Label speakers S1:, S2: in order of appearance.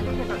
S1: 没事没事。